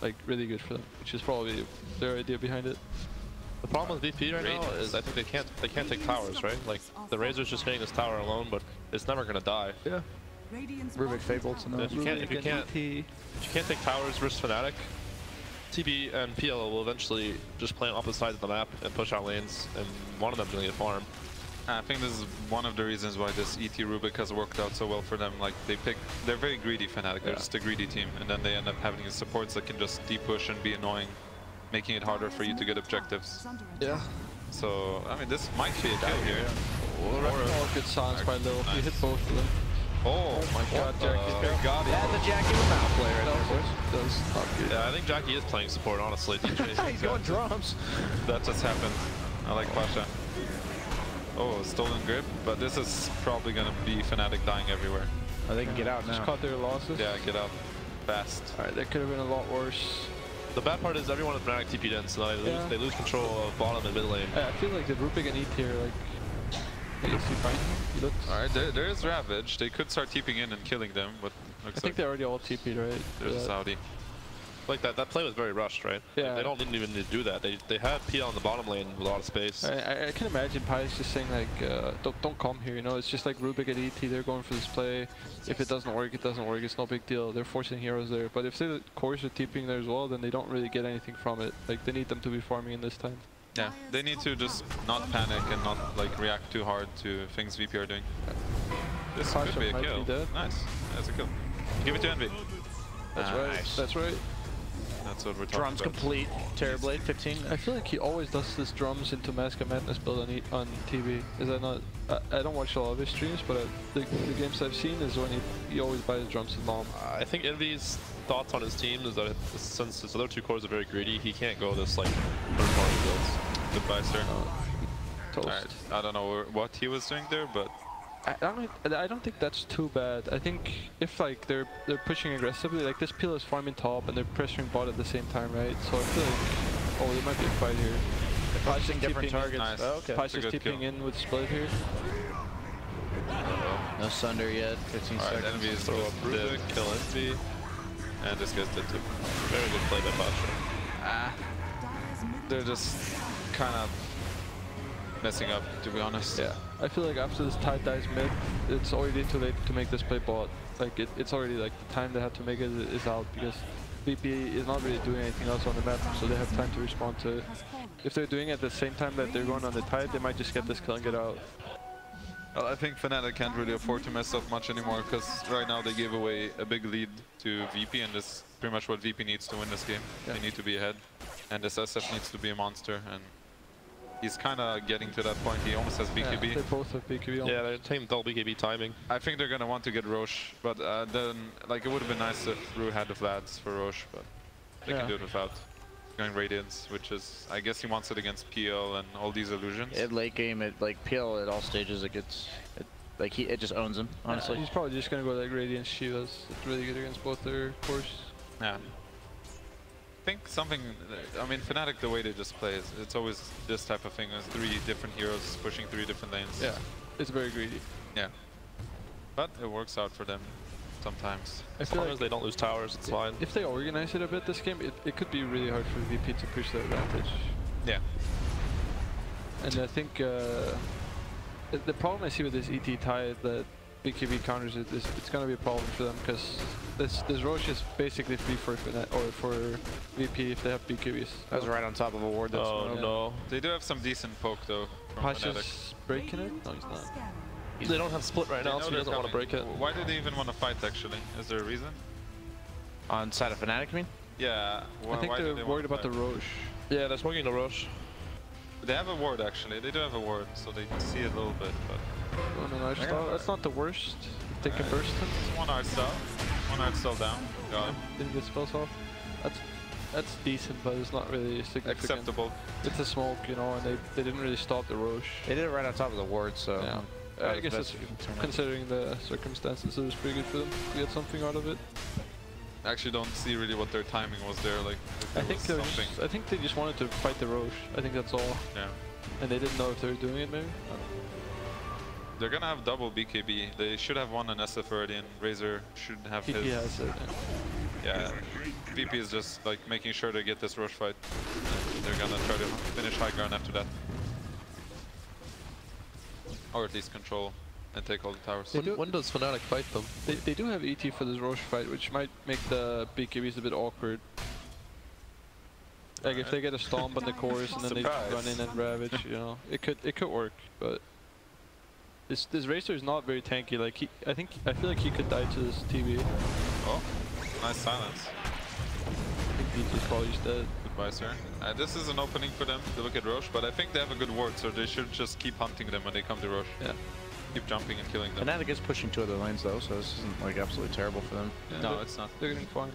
like really good for them, which is probably their idea behind it. The problem with VP right now is I think they can't they can't take towers, right? Like the Razor's just hitting this tower alone, but it's never gonna die. Yeah. Rubik Fabled to know. If you can't if you can't if you can't take towers versus Fnatic, TB and PL will eventually just play on opposite sides of the map and push out lanes, and one of them's gonna get farmed. I think this is one of the reasons why this ET Rubik has worked out so well for them. Like they pick, they're very greedy Fnatic. They're Yeah. just a greedy team, and then they end up having supports that can just deep push and be annoying, making it harder for you to get objectives. Yeah. So I mean, this might be a kill here. Or a good silence by Lil. You hit both of them. Oh, oh my God, Jackie. Jackie got it. That's a Jackie Lamau play right there, was, boys. that was not. Yeah, I think Jackie is playing support, honestly. DJ. He's going drums. That just happened. I like Pasha. Oh, stolen grip, but this is probably gonna be Fnatic dying everywhere. Oh, they can get out Just now. caught their losses. Yeah, get out fast. Alright, that could have been a lot worse. The bad part is everyone in Fnatic TP'd in, so they lose, Yeah. they lose control of bottom and mid lane. I I feel like the Rubik and ET here, like. Is he fine? He looks. All right, there, there is Ravage. They could start TPing in and killing them, but I looks think like they're already all TP'd, right? there's a Saudi. Like that, that play was very rushed, right? Like, Yeah. they don't even need to do that. They they had PL on the bottom lane with a lot of space. I, I, I can imagine Pius just saying like, uh, don't, don't come here, you know, it's just like Rubik at ET, they're going for this play. If it doesn't work, it doesn't work, it's no big deal. They're forcing heroes there. But if the cores are TPing there as well, then they don't really get anything from it. Like, they need them to be farming in this time. Yeah, they need to just not panic and not like react too hard to things VP are doing. This Pasha could be a might be kill. Nice, that's a kill. Give it to Envy. That's right. That's right. That's what we're talking Drums about. complete. Terrorblade 15. I feel like he always does this drums into Mask of Madness build on, e on TV. Is that not? I, I don't watch a lot of his streams, but I, the, the games I've seen is when he, he always buys drums in LOM. I think Envy's thoughts on his team is that since his other two cores are very greedy, he can't go this like third party builds. Goodbye, sir. Uh, Toast. Alright, I don't know what he was doing there, but I I don't. I don't think that's too bad. I think if like they're they're pushing aggressively, like this PL is farming top and they're pressuring bot at the same time, right? So I feel like oh, there might be a fight here. Punching Pasha's different targets. Nice. Oh, okay. That's a tipping in with split here. No Sunder yet. 15 alright, seconds. Envy is Throw up dead. Rubik, kill Envy. And this guy's dead too. Very good play by Pasha. Ah, they're just kind of messing up, to be honest. Yeah, I feel like after this tide dies mid, it's already too late to make this play bot. Like it, it's already like the time they had to make it is out because VP is not really doing anything else on the map, so they have time to respond to it. If they're doing it at the same time that they're going on the tide, they might just get this kill and get out. Well, I think Fnatic can't really afford to mess up much anymore because right now they gave away a big lead to VP and this is pretty much what VP needs to win this game. Yeah. They need to be ahead and this SF needs to be a monster and he's kind of getting to that point. He almost has BKB. Yeah, they both have BKB on. Yeah, they're taking double BKB timing. I think they're going to want to get Rosh, but uh, then like it would have been nice if Rue had the Vlads for Rosh, but they Yeah. can do it without. Going Radiance, which is, I guess he wants it against PL and all these illusions. At late game, it like PL at all stages, it gets it, like he it just owns him. Yeah, Honestly, he's probably just gonna go like Radiance. Shivas. It's really good against both their cores. Yeah. I think something, I mean, Fnatic, the way they just play, is it's always this type of thing. It's three different heroes pushing three different lanes. Yeah, it's very greedy. Yeah. But it works out for them sometimes. I As long like as they don't lose towers, it's fine. if they organize it a bit this game, it, it could be really hard for VP to push their advantage. Yeah. And I think uh, the- the problem I see with this ET tie is that BKB counters it is it's gonna be a problem for them because this this Rosh is basically free for Fnatic or for VP if they have BKBs. that was right on top of a ward. That's Oh yeah. no. They do have some decent poke though from Fnatic. Pasha's breaking it? No, he's not. They don't have split right They now, so he doesn't want to break it. Why do they even want to fight actually? Is there a reason? on side of Fnatic, I mean. Yeah. Wh I think why they're they worried about to the fight? Rosh. Yeah, they're smoking the Rosh. They have a ward actually. They do have a ward, so they see it a little bit. But Oh, no, no, They're that's not, the worst. They can Alright. burst him. one art cell, one art cell down. Got him. Didn't get spells off. That's that's decent, but it's not really significant. Acceptable. It's a smoke, you know, and they, they didn't really stop the Rosh. They did it right on top of the ward, so. Yeah. that I guess it's we can turn out. considering the circumstances, it was pretty good for them to get something out of it. I actually don't see really what their timing was there. Like, if I think was they're something. just, I think they just wanted to fight the Rosh. I think that's all, Yeah. and they didn't know if they were doing it maybe. I don't know. They're gonna have double BKB. They should have one on SF already, and Razor should have his. he has it. yeah. Yeah. VP is just like making sure they get this Rosh fight. And they're gonna try to finish high ground after that. Or at least control and take all the towers. When, when does Fnatic fight them? They, they do have ET for this Rosh fight, which might make the BKBs a bit awkward. Like if they get a stomp on the course and then they run in and ravage, you know, it could it could work, but this this Razor is not very tanky. Like he, I think I feel like he could die to this TB. Oh, nice silence. I think BT's probably just dead. Goodbye, sir. Uh, this is an opening for them to look at Rosh, but I think they have a good ward, so they should just keep hunting them when they come to Rosh. Yeah. Keep jumping and killing them. Fnatic is pushing two other lanes though, so this isn't like absolutely terrible for them. Yeah, no, it's not. They're getting fine.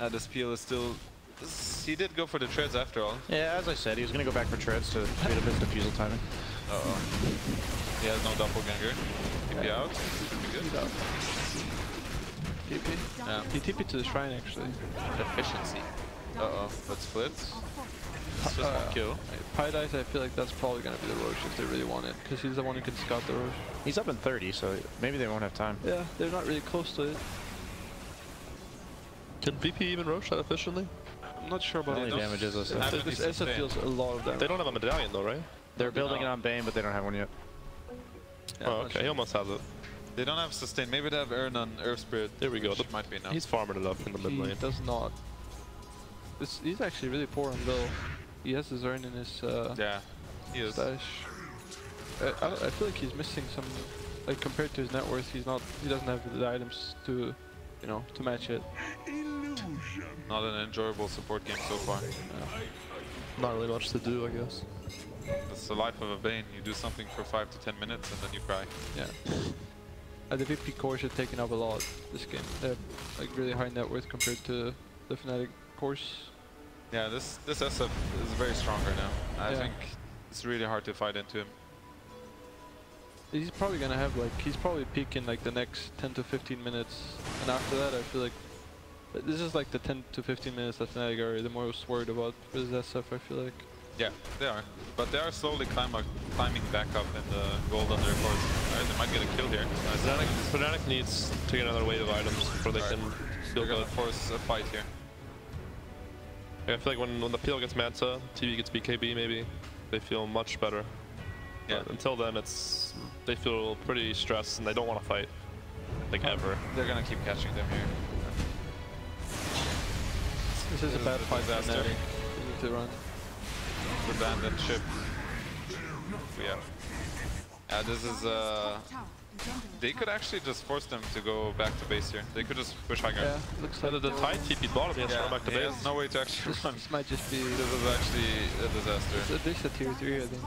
Uh, this PL is still... this- he did go for the treads after all. Yeah, as I said, he was gonna go back for treads to speed up his Diffusal timing. Uh-oh. He has no doppelganger. Keep you out. Should be He's good. out. TP. Yeah. He TP to the shrine actually. Efficiency. Uh-oh. But splits. It's just Uh, one kill. Pie Dice, I feel like that's probably gonna be the Rosh if they really want it, because he's the one who can scout the Rosh. He's up in 30, so maybe they won't have time. Yeah, they're not really close to it. Can VP even rush that efficiently? I'm not sure about Only don't damages us. have uh, This SF deals a lot of damage. They don't have a medallion though, right? They're building it on Bane, but they don't have one yet. Yeah, oh, okay. sure. He almost has it. They don't have sustain. Maybe they have Urn on Earth Spirit. There we go. which The- might be enough. He's farming it up in the mid He lane. does not. This, he's actually really poor on Bill. he has his urn in his uh, Yeah, he is. stash. I, I, I feel like he's missing some, like compared to his net worth, he's not, he doesn't have the items to, you know, to match it. Not an enjoyable support game so far. Not really much to do, I guess. It's the life of a Bane. You do something for 5 to 10 minutes and then you cry. Yeah. Uh, the VP cores are taking up a lot this game. They have like really high net worth compared to the Fnatic course. Yeah, this this SF is very strong right now. I Yeah. think it's really hard to fight into him. He's probably gonna have like he's probably peaking like the next 10 to 15 minutes, and after that I feel like this is like the 10 to 15 minutes that Fnatic are the most worried about with SF. I feel like. Yeah, they are. But they are slowly climb up, climbing back up in the gold on their course. Alright, they might get a kill here. Nice. Fnatic, Fnatic needs to get another wave of items before they Alright. can They're feel gonna force a fight here. I feel like when, when the PL gets Manta, TB gets BKB maybe, they feel much better. Yeah. But until then, it's they feel pretty stressed and they don't want to fight, like ever. They're gonna keep catching them here. This is a bad is a fight for disaster. Fnatic. They need to run. The abandoned ship. Yeah. Yeah, this is uh they could actually just force them to go back to base here. They could just push high ground. Yeah, looks like the, the Tide TP bottom, he Yeah, back to base. has no way to actually this, run. this might just be This is actually a disaster. it's at least a tier three. I think.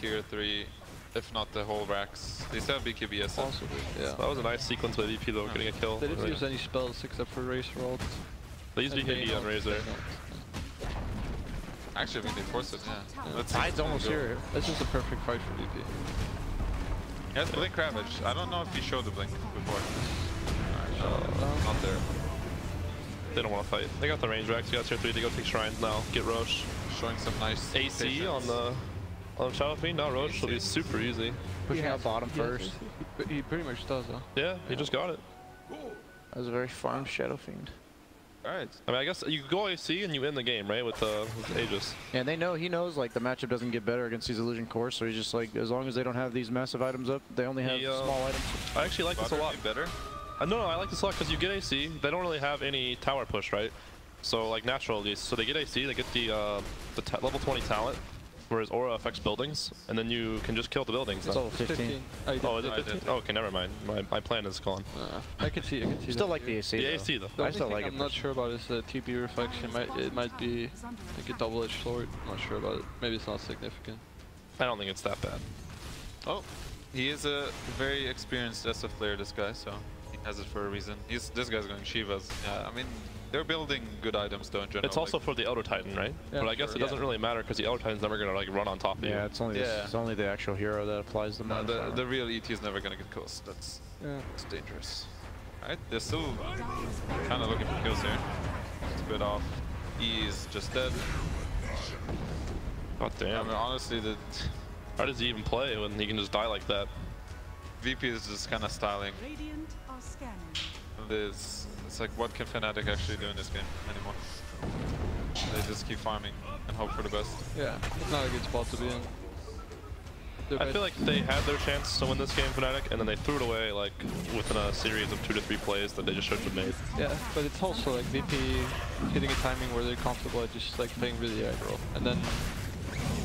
Gear 3, if not the whole racks. They still have BKB SF. Possibly. Yeah. That was a nice sequence by VP though, getting a kill. They didn't Like, use any spells except for Razor ult. They used and BKB Bane on ult. Razor. Actually, I mean, they forced it, yeah. Let's. Tide's almost Go. here. This is a perfect fight for VP. He has Blink Ravage. I don't know if he showed the Blink before. Uh, Not there. They don't want to fight. They got the range racks. You got tier 3 They go take shrines now. Get Rosh. Showing some nice AC patience. on the on Shadow Fiend. Now Rosh will be super easy. Pushing He out bottom he first. AC. But he pretty much does, though. Yeah, he just got it. That was a very farm Shadow Fiend. Alright. I mean, I guess you go AC and you win the game, right? With, uh, with Aegis. And they know he knows like the matchup doesn't get better against these illusion cores, so he's just like as long as they don't have these massive items up, they only have He, uh, small items. I actually like this a lot. better. Uh, no, no, I like this a lot because you get AC. They don't really have any tower push, right? So like natural at least. So they get AC. They get the uh, the ta- level 20 talent, whereas aura affects buildings, and then you can just kill the buildings. It's then. level 15. Oh. Oh, is it 15? Oh, okay, never mind. My, my plan is gone. Uh, I can see. I can see. Still like the here. AC. The though. AC though. The I only still thing like it I'm not sure about is the TP reflection. Might it might be like a double-edged sword. I'm not sure about it. Maybe it's not significant. I don't think it's that bad. Oh, he is a very experienced SF player, this guy, so he has it for a reason. He's This guy's going Shivas. Yeah, I mean, they're building good items though in general. It's also like- for the Elder Titan, mm. right? Yeah, but I guess sure. it doesn't really matter because the Elder Titan's never gonna like run on top of you. Yeah, it's only Yeah. This, it's only the actual hero that applies the no, the, the real ET is never going to get close. That's, Yeah. that's dangerous. Alright, they're still kind of looking for kills here. It's a bit off. E is just dead. God damn. I damn. mean, honestly, the How does he even play when he can just die like that? VP is just kind of styling. Radiant are scanning. This, it's like, what can Fnatic actually do in this game anymore? They just keep farming and hope for the best. Yeah. It's not a good spot to be in. They're I feel like they had their chance to win this game, Fnatic, and then they threw it away like within a series of two to three plays that they just shouldn't have made. Yeah, but it's also like VP hitting a timing where they're comfortable at just like playing really aggro, and then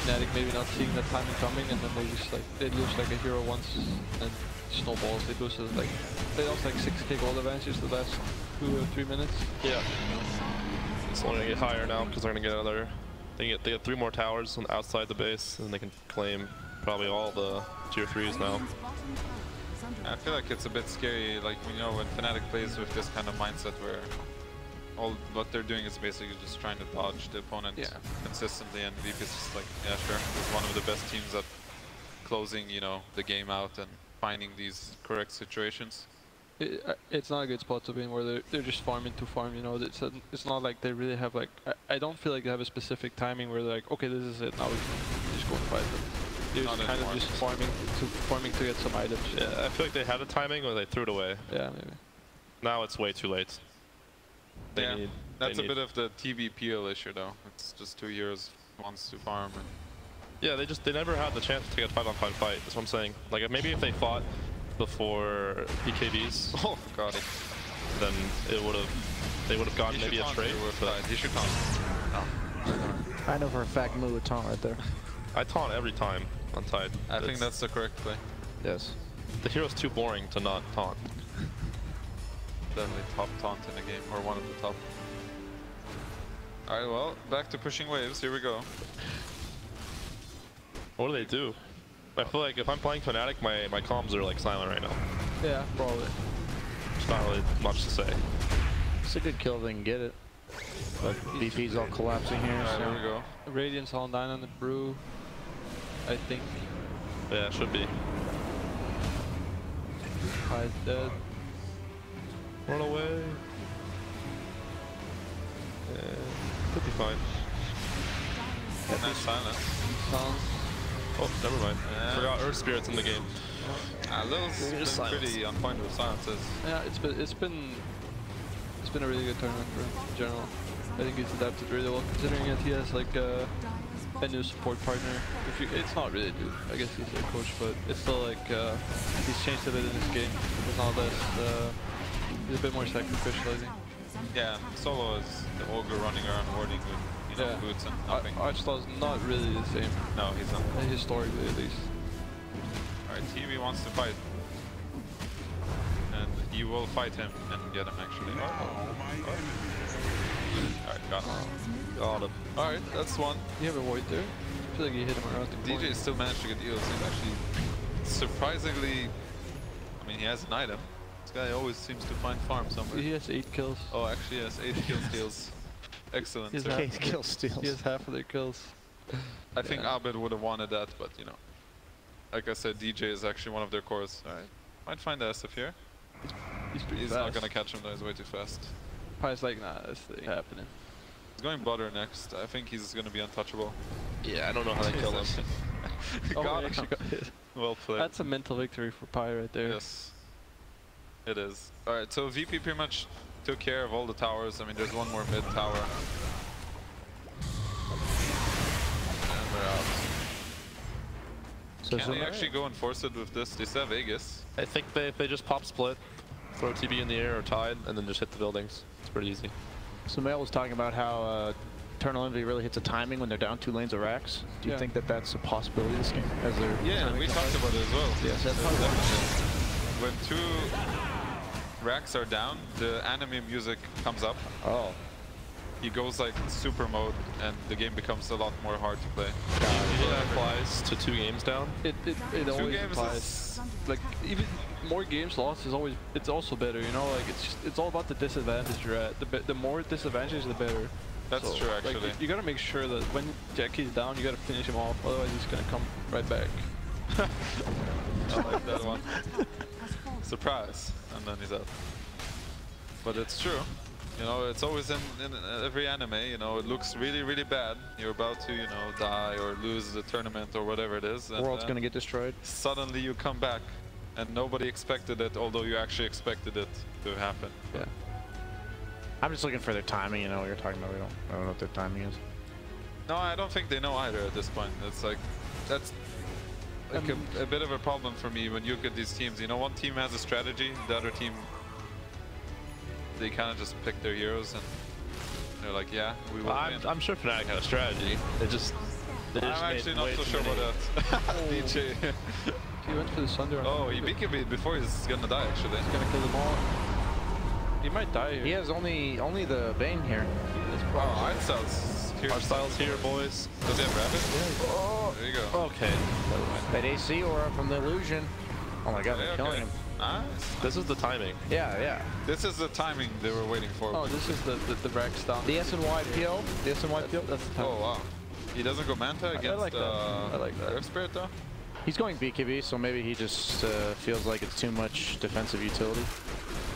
Fnatic maybe not seeing that timing coming, and then they just like they lose like a hero once and snowballs. They lose like they lost like 6k gold advantage the last two or three minutes. Yeah. It's only gonna get higher now because they're gonna get another. They get they get three more towers on outside the base, and they can claim probably all the tier threes now. Radiant's bottom tower is under I feel like it's a bit scary, like, you know, when Fnatic plays with this kind of mindset where all what they're doing is basically just trying to dodge the opponent Yeah. consistently, and VP is just like, yeah, sure, it's one of the best teams at closing, you know, the game out and finding these correct situations. It, uh, it's not a good spot to be in where they're, they're just farming to farm, you know. It's, a, it's not like they really have like, I, I don't feel like they have a specific timing where they're like, okay, this is it, now we can just go and fight them. They're just kind of just farming to, farming to get some items. Yeah, I feel like they had a timing or they threw it away. Yeah, maybe. Now it's way too late. They yeah, need. that's they a need- bit of the TVPL issue though. It's just two years wants to farm. And Yeah, they just they never had the chance to get a five on five fight. That's what I'm saying. Like maybe if they fought before BKBs, oh god, then it would have they would have gotten maybe a taunt trade. But He should taunt. No. I know for a fact Moo would taunt right there. I taunt every time on Tide. I think that's the correct play. Yes. the hero's too boring to not taunt. Definitely top taunt in the game, or one of the top. Alright, well, back to pushing waves. Here we go. What do they do? I feel like if I'm playing Fnatic, my, my comms are like silent right now. Yeah, probably. There's not really much to say. It's a good kill if they can get it. But VP's all collapsing here. Alright, so- here we go. Radiant's all nine on the brew. I think Yeah, should be. Pi's dead. Run away. Yeah, could be fine. Nice silence. Sounds. Oh, never mind. Yeah. Forgot Earth Spirit's in the game. Ah, Little's Just been silence. pretty on point with silences. Yeah, it's been it's been it's been a really good tournament for him in general. I think he's adapted really well considering that he has like uh, a new support partner. If you, it's not really new, I guess he's a coach, but it's still like uh, he's changed a bit in his game. It's not less uh, he's a bit more sacrificial, I think. Yeah, solo is the ogre running around warding with you know Yeah. boots and Ar- nothing. Artstyle's not really the same, no, he's not. uh, historically at least. Alright, TB wants to fight. And you will fight him and get him actually. Alright, got him. Got him. Alright, that's one. You have a void there. I feel like you hit him around the DJ still managed to get heals. He's actually surprisingly. I mean, he has an item. This guy always seems to find farm somewhere. He has eight kills. Oh, actually, he has 8 kill steals. Excellent. He's sir. half- Eight kill steals. He has half of their kills. I think Yeah. Abed would have wanted that, but you know. Like I said, DJ is actually one of their cores. Alright. Might find the SF here. He's pretty He's fast. not gonna catch him though, he's way too fast. Pi's like, nah, this ain't happening. He's going butter next. I think he's gonna be untouchable. Yeah, I don't know how they kill oh, him. Oh, got he actually him. got hit. Well played. That's a mental victory for Pi right there. Yes. It is. Alright, so VP pretty much took care of all the towers. I mean, there's one more mid tower. And we're out. So Can so- they actually go and force it with this? They still have Aegis. I think they, they just pop split, throw TB in the air or Tide, and then just hit the buildings. It's pretty easy. So Mel was talking about how uh, Eternal Envy really hits a timing when they're down two lanes of racks. Do you Yeah. think that that's a possibility this game? As they're Yeah, trying we talked about it as well. Yes, that's Definitely. When two racks are down, the anime music comes up. Oh, He goes like super mode, and the game becomes a lot more hard to play. Usually that applies to two games down. It it, it Two always games applies. Like even more games lost is always it's also better. You know, like it's just it's all about the disadvantage you're at. The the more disadvantage, the better. That's So, true, actually. you, you gotta make sure that when Jackie's down, you gotta finish him off. Otherwise, he's gonna come right back. I like that one. Surprise, and then he's out. But it's true. You know, it's always in, in every anime, you know, it looks really, really bad. You're about to, you know, die or lose the tournament or whatever it is. And world's uh, gonna get destroyed. Suddenly you come back and nobody expected it, although you actually expected it to happen. Yeah. I'm just looking for their timing. You know what you're talking about. We don't. I don't know what their timing is. No, I don't think they know either at this point. It's like, that's like Um, a, a bit of a problem for me when you look at these teams. You know, one team has a strategy, the other team, they kind of just pick their heroes and they're like, yeah, we will I'm, win. I'm sure Fnatic had a strategy. They just. They just I'm made actually not so sure many- about that. DJ. He went for the Sunder. on oh, he beat me before he's gonna die actually. He's gonna kill them all. He might die here. He has only only the Bane here. Oh, Einsteins. Our styles here, boys. Does he have Rabbit? Oh, There you go. Okay. Never that AC aura from the illusion. Oh my God, they're killing okay. him. Nice. This is the timing. Yeah, yeah. This is the timing they were waiting for. Oh, this is the the, the racks down. The SNY PL. The SNY PL. That's the time. Oh wow. He doesn't go Manta against I like that. uh, I like that. Earth Spirit though? He's going BKB, so maybe he just uh, feels like it's too much defensive utility.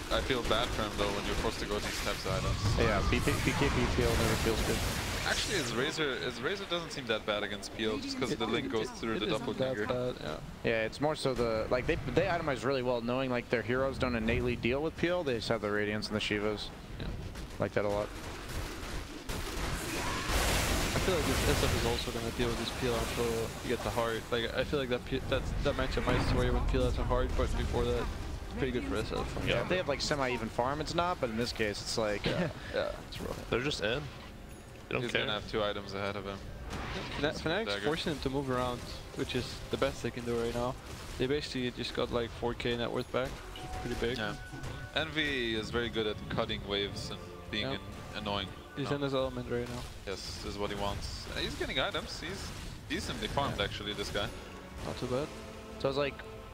I feel bad for him though when you're forced to go these types of items. Yeah, BP, BKB PL never feels good. Actually, his Razor, his Razor doesn't seem that bad against PL, just because the link goes through it the isn't that doppelganger. bad, yeah. Yeah, it's more so the like they they itemize really well, knowing like their heroes don't innately deal with PL. They just have the radiance and the shivas. Yeah. Like that a lot. I feel like this SF is also gonna deal with this PL until you get the heart. Like I feel like that P- that's that matchup might sway when PL has a heart, but before that, it's pretty good for SF. Yeah, if they have like semi-even farm, it's not. But in this case, it's like yeah, yeah, it's rough. They're just in. They don't He's care. gonna have two items ahead of him. Fna- Fnatic's forcing him to move around, which is the best they can do right now. They basically just got like 4k net worth back, which is pretty big. Yeah. Envy is very good at cutting waves and being Yeah. an- annoying. He's No. in his element right now. Yes, this is what he wants. Uh, He's getting items. He's decently farmed actually, this guy. Not too bad. So I was like,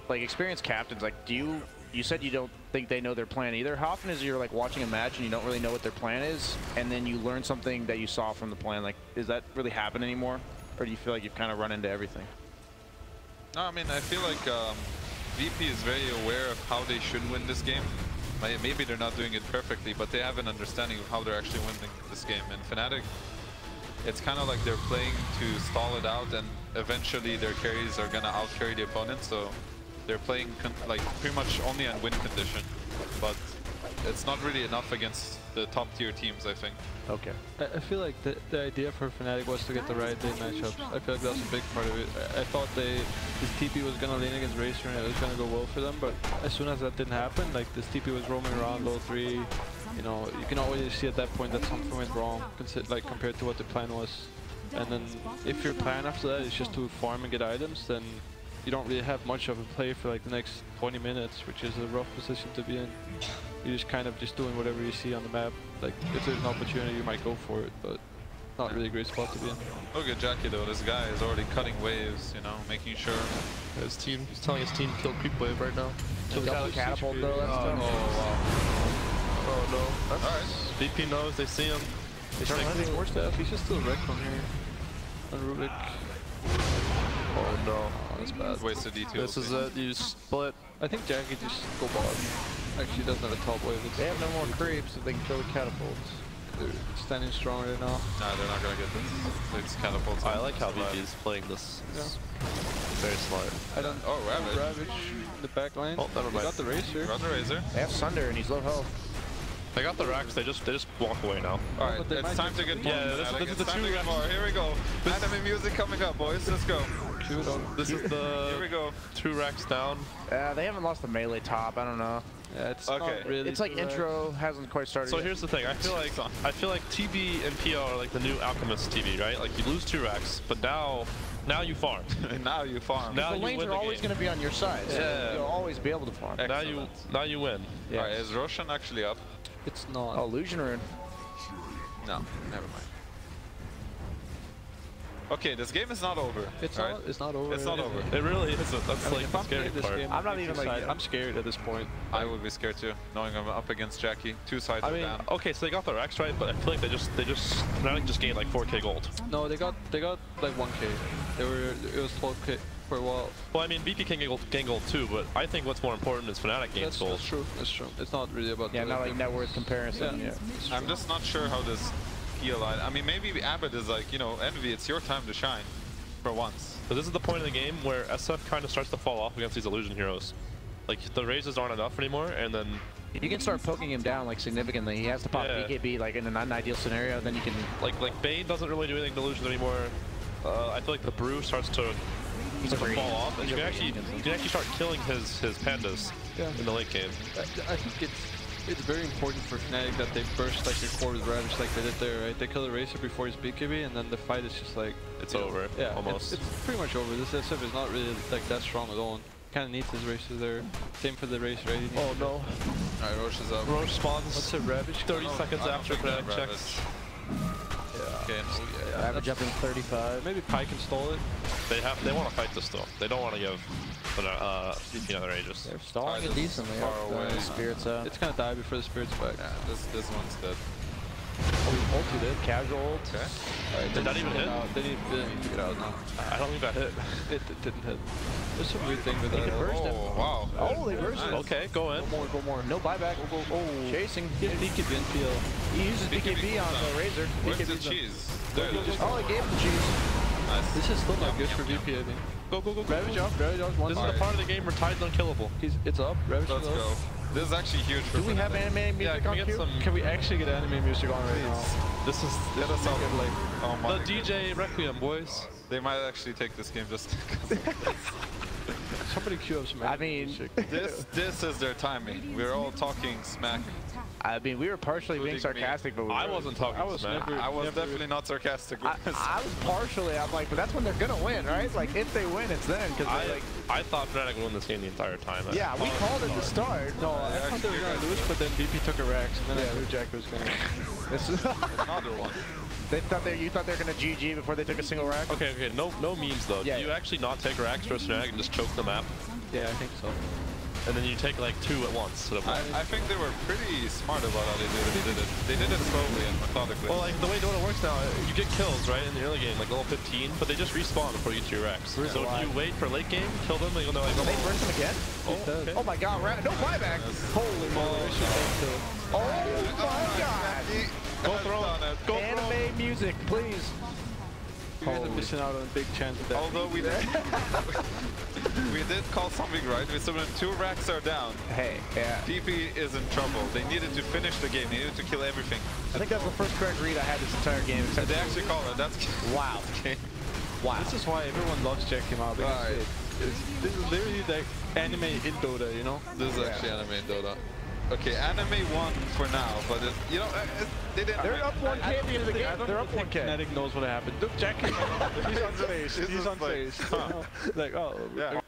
like experienced captains. Like, do you? You said you don't think they know their plan either. How often is you're like watching a match and you don't really know what their plan is, and then you learn something that you saw from the plan? Like, does that really happen anymore, or do you feel like you've kind of run into everything? No, I mean, I feel like um, VP is very aware of how they should win this game. May- Maybe they're not doing it perfectly, but they have an understanding of how they're actually winning this game. And Fnatic, it's kind of like they're playing to stall it out, and eventually their carries are gonna outcarry the opponent. So they're playing like pretty much only on win condition, but it's not really enough against the top tier teams, I think. Okay. I, I feel like the, the idea for Fnatic was to get the right day matchups. I feel like that was a big part of it. I, I thought they this TP was gonna lean against Razor and it was gonna go well for them, but as soon as that didn't happen, like this TP was roaming around low three, you know, you can always see at that point that something went wrong, like compared to what the plan was. And then if your plan after that is just to farm and get items, then you don't really have much of a play for like the next 20 minutes, which is a rough position to be in. You're just kind of just doing whatever you see on the map. Like if there's an opportunity, you might go for it, but not really a great spot to be in. Look at Jackie though. This guy is already cutting waves, you know, making sure. His team, he's telling his team to kill creep wave right now. Double catapult though. That's Oh, tough. Oh no. That's Alright. VP knows, they see him. He's trying to more stuff. He's just still wrecked on here. On Rubik. Oh no. That's bad. Wasted D2. This is it, you split. I think Jackie just go bottom. Actually, doesn't have a top wave. It's, They have no more creeps if they can kill the catapults. they're standing strong right now. Nah, they're not gonna get this. It's catapults. I like how Survive. VP is playing this. It's Very smart. I don't. Oh, Ravage. Ravage in the back line. Oh, never They mind. got the Razor. Run the Razor. They have Sunder and he's low health. They got the racks, they just they just walk away now. Alright, it's time to get something. more. Yeah, this- Fnatic. this is the two to get rounds. more. Here we go. Anime music coming up, boys. Let's go. Shoot on. This is Here we go. two racks down. Uh, they haven't lost the melee top. I don't know. Yeah, it's Okay. not really. It's like too intro hasn't quite started. So yet. here's the thing, I feel like I feel like TB and PL are like the new Alchemist TV, right? Like you lose two racks, but now now you farm. now you farm. Now the you lanes win are the always going to be on your side. So Yeah. You'll always be able to farm. now you now you win. Yes. Alright, is Roshan actually up? It's not. Oh, Illusion Rune. No, never mind. Okay, this game is not over. it's alright? not. It's not over. It's not over. It really isn't. That's I mean, like the scary this part. game, I'm not even, Pixie like- side, I'm scared at this point. I would be scared too, knowing I'm up against Jackie. Two sides I mean, down. okay, so they got the racks right, but I feel like they just they just Fnatic just gained like 4k gold. No, they got they got like 1k. They were it was 12k for a while. Well, I mean, VP can gain gold, too, but I think what's more important is Fnatic gains That's, gold. that's true. That's true. It's not really about. Yeah, the not like net worth comparison. Yeah. Yeah. I'm just not sure how this heal line. I mean, maybe Abed is like, you know, Envy, it's your time to shine for once. But this is the point of the game where SF kind of starts to fall off against these illusion heroes. Like the razes aren't enough anymore, and then You can start poking him down like significantly. He has to pop Yeah. BKB like in an unideal scenario. Then you can. like like Bane doesn't really do anything to illusion anymore. Uh, I feel like the brew starts to, He's to fall off, and you can actually you can actually start killing his his pandas Yeah. in the late game. I, I think it's it's very important for Fnatic that they burst like their core with Ravage like they did there, right? They kill the Razor before his BKB, and then the fight is just like It's you know, over, Yeah, almost. It's, it's pretty much over. This SF is not really like that strong at all. Kind of needs his Razor there. Same for the Razor, right? Oh no! Alright, Rosh is up. Rosh spawns What's a Ravage? 30 Oh, seconds after think Fnatic checks. Okay, oh yeah. Average up in 35. Maybe Pike can stall it. They have they want to fight this though. They don't want to give But uh, VP another Aegis. They're stalling Alright, it this decently. far up, away. Spirits out. It's gonna die before the Spirit's back. Yeah, this, this one's dead. Oh, ulted it. Casual ult. Okay. Alright, Did that even hit? Out. They need, they need to get out now. I don't think that hit. It, it didn't hit. There's some weird thing with They that. could uh, burst oh, it. Oh, wow. Oh, they burst it. Okay, go in. Go more, go more. No buyback. Oh, chasing. Get BKB in PL. He uses BKB BKB on cooldown. the Razor. Where's the BKB 's on- cheese? There it is. Oh, he gave him the cheese. Nice. This is still not Yum, good yum, for yum. VP, I think. Go go go go. Ravage up, Ravage up, one This is Alright. the part of the game where Tide's unkillable. He's, it's up, Ravage Let's is up. go. This is actually huge for Do we have anime music Yeah, can on we get some? Can we actually get anime music on right now? This is Get us out. Get like, Oh my the goodness. DJ Requiem, boys. They might actually take this game just 'cause somebody cue up some I anime mean, music. this this is their timing. We're all talking smack. I mean, we were partially being Including me. sarcastic, but we I wasn't talking I was smack. never- I was Never- definitely not sarcastic. I, I was partially. I'm like, but that's when they're gonna win, right? Like, if they win, it's then. Because I, like, I thought Fnatic would win this game the entire time. yeah, we called it at the start. No, I thought they were gonna lose, but then VP took a Rex, and then I knew Jack was gonna. This is, Another one. they thought they, you thought they were gonna GG before they took a single rack. Okay, okay, no no memes though. Yeah, Do you yeah. actually not take racks for a Fnatic and just choke the map? Yeah, I think so. And then you take like two at once instead of I. I think they were pretty smart about how they did it. Did it. They did it slowly and methodically. Well, like the way Dota works now, you get kills right in the early game, like level 15, but they just respawn before you get to your racks. So if you wait for late game, kill them, even though like They level. burst him again. Oh, oh, okay. Oh my God! Ra- no buyback. Holy moly! Oh my God! Go throw it. Go throw. Anime music, please. You guys are missing out on a big chance of that. Although we did, we did call something right. We said when two racks are down, Hey, yeah. PP is in trouble. They needed to finish the game. They needed to kill everything. I think that's the first correct read I had this entire game. Except They actually call it. That's wow, game. wow. This is why everyone loves Jack him out. Because Right. it- it's- this is literally like anime in Dota, you know? This is actually anime in Dota. Okay, anime won for now, but it, you know uh, it, they didn't. They're up one K at the end of the game. I don't They're up one K. Fnatic knows what happened. Look, Jack, he's on stage. He's on like, stage. you know? Like, oh, Yeah.